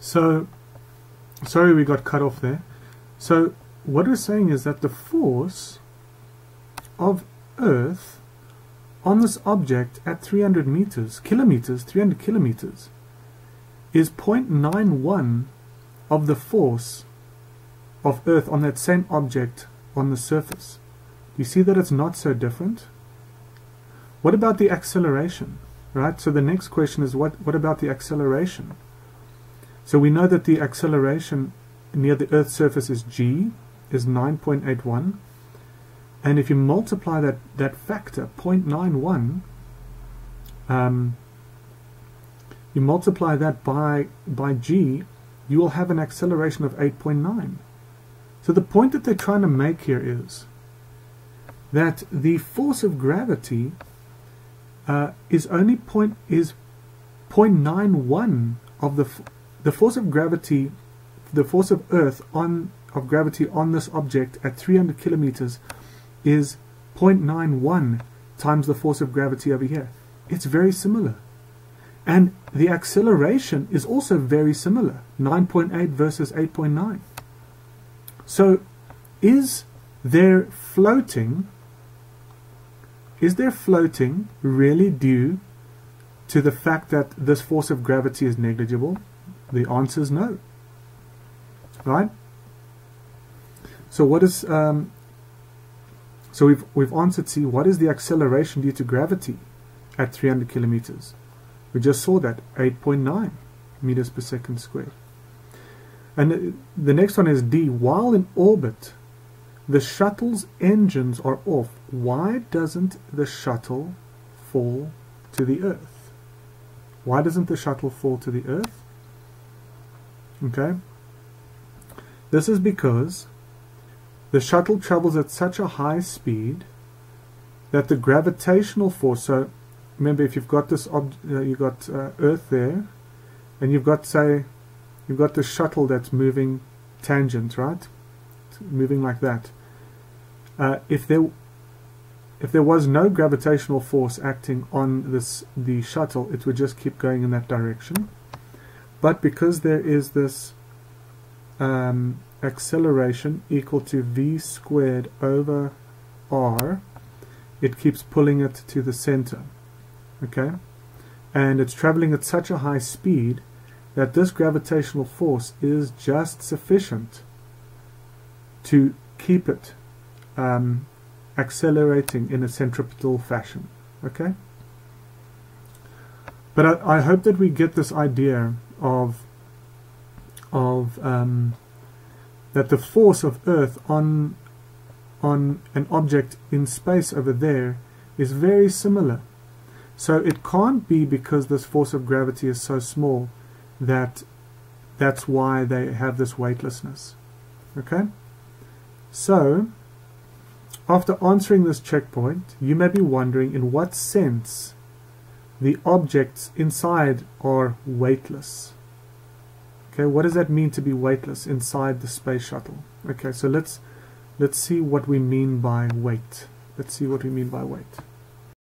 So, sorry we got cut off there. So, what we're saying is that the force of Earth on this object at 300 meters, kilometers, 300 kilometers, is 0.91 of the force of Earth on that same object on the surface. You see that it's not so different? What about the acceleration? Right, so the next question is what, what about the acceleration? So we know that the acceleration near the Earth's surface is g, is 9.81. And if you multiply that, that factor, 0.91, um, you multiply that by, by g, you will have an acceleration of 8.9. So the point that they're trying to make here is that the force of gravity uh, is only point is 0.91 of the the force of gravity, the force of Earth on of gravity on this object at 300 kilometers is 0.91 times the force of gravity over here. It's very similar. And the acceleration is also very similar, 9.8 versus 8.9. So is there floating, is there floating really due to the fact that this force of gravity is negligible? The answer is no. Right? So what is um, so we've we've answered C. What is the acceleration due to gravity at 300 kilometers? We just saw that 8.9 meters per second squared. And the next one is D. While in orbit, the shuttle's engines are off. Why doesn't the shuttle fall to the Earth? Why doesn't the shuttle fall to the Earth? Okay. This is because the shuttle travels at such a high speed that the gravitational force, so remember if you've got this, ob uh, you've got uh, Earth there, and you've got, say, you've got the shuttle that's moving tangent, right? It's moving like that. Uh, if there if there was no gravitational force acting on this the shuttle, it would just keep going in that direction. But because there is this um, acceleration equal to v squared over r, it keeps pulling it to the center. Okay? And it's traveling at such a high speed that this gravitational force is just sufficient to keep it um, accelerating in a centripetal fashion. Okay? But I, I hope that we get this idea of of um, that the force of Earth on on an object in space over there is very similar. So it can't be because this force of gravity is so small that that's why they have this weightlessness. Okay? So, after answering this checkpoint, you may be wondering in what sense the objects inside are weightless. Okay, what does that mean to be weightless inside the space shuttle? Okay, so let's let's see what we mean by weight. Let's see what we mean by weight.